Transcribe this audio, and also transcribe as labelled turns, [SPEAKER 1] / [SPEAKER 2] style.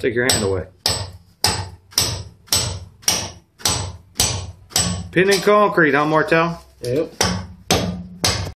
[SPEAKER 1] Take your hand away. Pin in concrete, huh, Martel?
[SPEAKER 2] Yep.